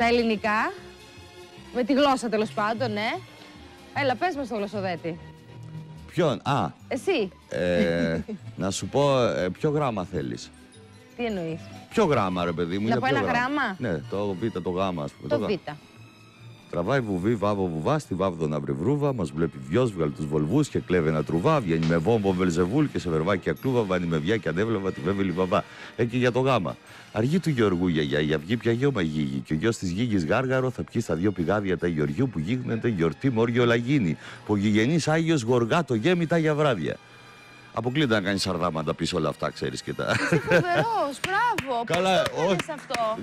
Τα ελληνικά. Με τη γλώσσα τέλος πάντων, ναι. Έλα, πες μας το γλωσσοδέτη. Ποιον, α, Εσύ, ε, να σου πω ε, ποιο γράμμα θέλεις; τι εννοείς; Ποιο γράμμα ρε παιδί μου, Να για πω ποιο ένα γράμμα; Ναι, το β, το γ, ας πούμε. Το γ. Β. Τραβάει βουβή, βάβο, βουβά, στη βάβδο να βρει βρούβα. Μας βλέπει βιό, βγάλει τους βολβούς και κλέβει ένα τρουβά. Βγαίνει με βόμβο βελζεβούλ και σε βερβάκια κλούβα. Βάνει με βιά και ανέβλεβα τη βέβαιη μπαμπά. Εκεί για το γάμα. Αργή του Γεωργού γιαγιά, η αυγή πια γιο μαγίγη. Και ο γιος της γίγη γάργαρο θα πιει στα δύο πηγάδια τα Γεωργιού που γίγνεται γιορτή μόριο λαγίνη. Που γηγενής Άγιος Γοργά το γέμιτα για βράδια. Αποκλείται να κάνεις σαρδάματα πίσω όλα αυτά, ξέρεις και τα. Φοβερός, μπράβο. Καλά, Πώς το έκανες όχι. αυτό;